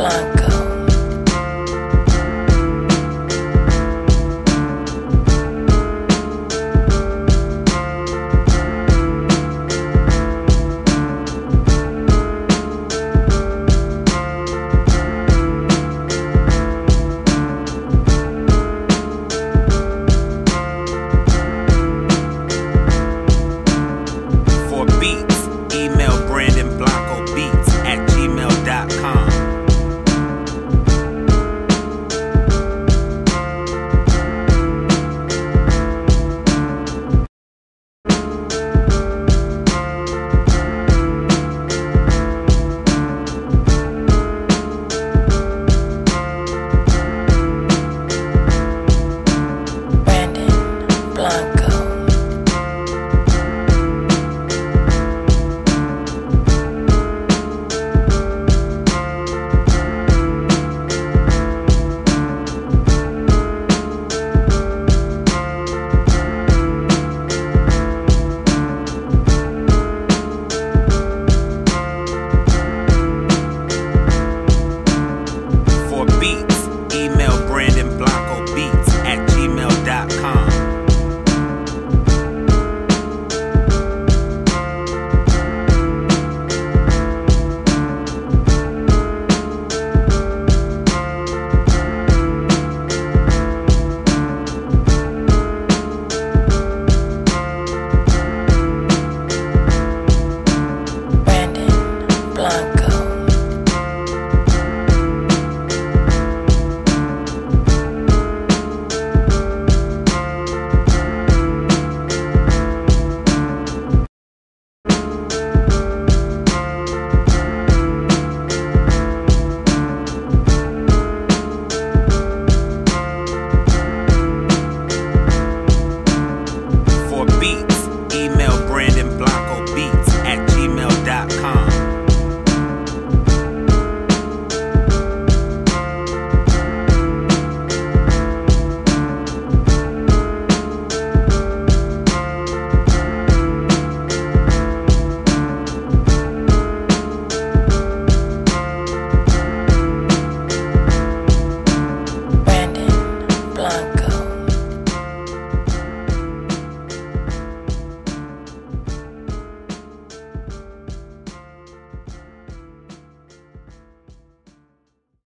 Blanc.